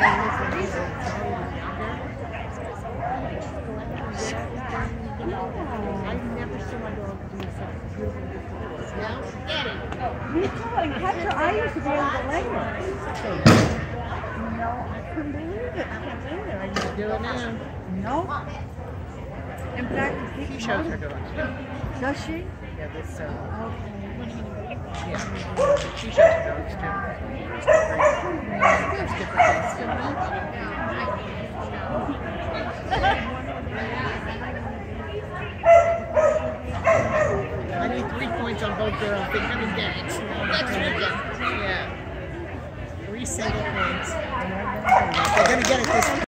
Me too, and Catcher, I used to be able to lay her. No, I couldn't believe it. I can't believe it. I just Do it now. No. In fact, She shows her dogs too. Does she? Yeah, this, uh, Okay. yeah. She shows her dogs too. Points on both girls. They're gonna dance. Next weekend. Yeah. Three single points. They're gonna get it this